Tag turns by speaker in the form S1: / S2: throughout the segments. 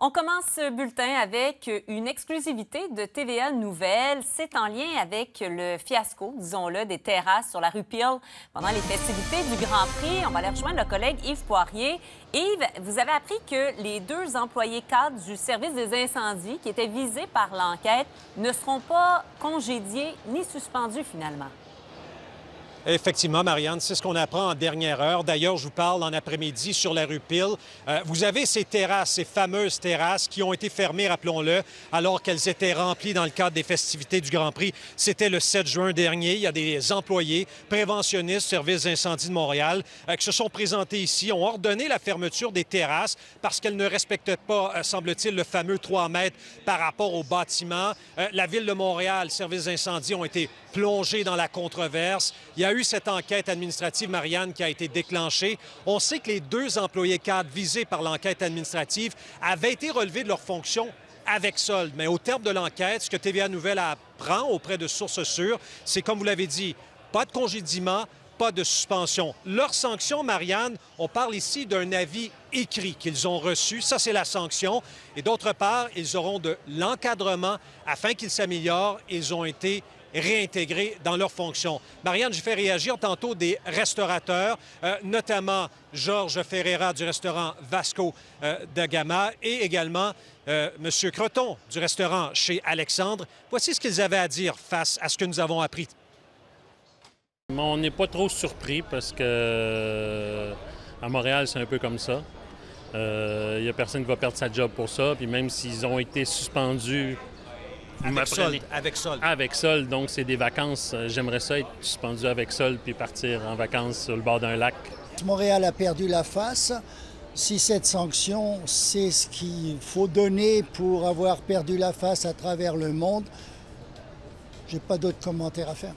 S1: On commence ce bulletin avec une exclusivité de TVA Nouvelles. C'est en lien avec le fiasco, disons-le, des terrasses sur la rue Peel pendant les festivités du Grand Prix. On va aller rejoindre le collègue Yves Poirier. Yves, vous avez appris que les deux employés cadres du service des incendies qui étaient visés par l'enquête ne seront pas congédiés ni suspendus finalement.
S2: Effectivement, Marianne, c'est ce qu'on apprend en dernière heure. D'ailleurs, je vous parle en après-midi sur la rue Peel. Euh, vous avez ces terrasses, ces fameuses terrasses qui ont été fermées, rappelons-le, alors qu'elles étaient remplies dans le cadre des festivités du Grand Prix. C'était le 7 juin dernier. Il y a des employés préventionnistes, service d'incendie de Montréal, euh, qui se sont présentés ici, ont ordonné la fermeture des terrasses parce qu'elles ne respectaient pas, euh, semble-t-il, le fameux 3 mètres par rapport au bâtiment. la Ville de Montréal, service d'incendie, ont été plongés dans la controverse. Il y a eu cette enquête administrative, Marianne, qui a été déclenchée. On sait que les deux employés cadres visés par l'enquête administrative avaient été relevés de leurs fonctions avec solde. Mais au terme de l'enquête, ce que TVA Nouvelle apprend auprès de sources sûres, c'est, comme vous l'avez dit, pas de congédiement, pas de suspension. Leur sanction, Marianne, on parle ici d'un avis écrit qu'ils ont reçu. Ça, c'est la sanction. Et d'autre part, ils auront de l'encadrement afin qu'ils s'améliorent. Ils ont été réintégrés dans leurs fonctions. Marianne, j'ai fait réagir tantôt des restaurateurs, euh, notamment Georges Ferreira du restaurant Vasco euh, de Gama et également euh, M. Creton du restaurant chez Alexandre. Voici ce qu'ils avaient à dire face à ce que nous avons appris.
S3: On n'est pas trop surpris parce que à Montréal, c'est un peu comme ça. Il n'y a personne qui va perdre sa job pour ça. Puis même s'ils ont été suspendus
S2: avec sol. Avec sol.
S3: Avec sol. Donc, c'est des vacances. Euh, j'aimerais ça être suspendu avec sol puis partir en vacances sur le bord d'un lac.
S4: Montréal a perdu la face. Si cette sanction, c'est ce qu'il faut donner pour avoir perdu la face à travers le monde, j'ai pas d'autres commentaires à faire.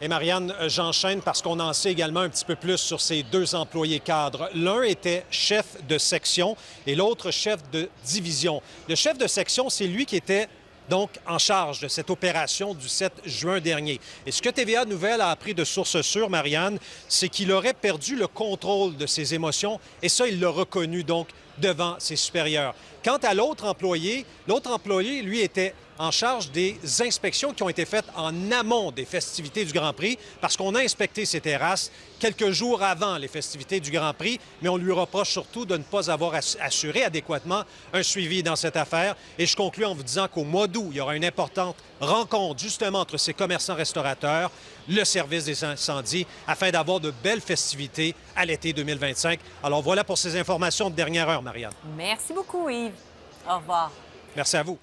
S2: Et Marianne, euh, j'enchaîne parce qu'on en sait également un petit peu plus sur ces deux employés cadres. L'un était chef de section et l'autre chef de division. Le chef de section, c'est lui qui était donc en charge de cette opération du 7 juin dernier. Et ce que TVA Nouvelle a appris de sources sûres, Marianne, c'est qu'il aurait perdu le contrôle de ses émotions et ça, il l'a reconnu donc devant ses supérieurs. Quant à l'autre employé, l'autre employé, lui, était en charge des inspections qui ont été faites en amont des festivités du Grand Prix, parce qu'on a inspecté ces terrasses quelques jours avant les festivités du Grand Prix, mais on lui reproche surtout de ne pas avoir assuré adéquatement un suivi dans cette affaire. Et je conclue en vous disant qu'au mois d'août, il y aura une importante rencontre justement entre ces commerçants-restaurateurs, le service des incendies, afin d'avoir de belles festivités à l'été 2025. Alors voilà pour ces informations de dernière heure, Marianne.
S1: Merci beaucoup, Yves. Au revoir.
S2: Merci à vous.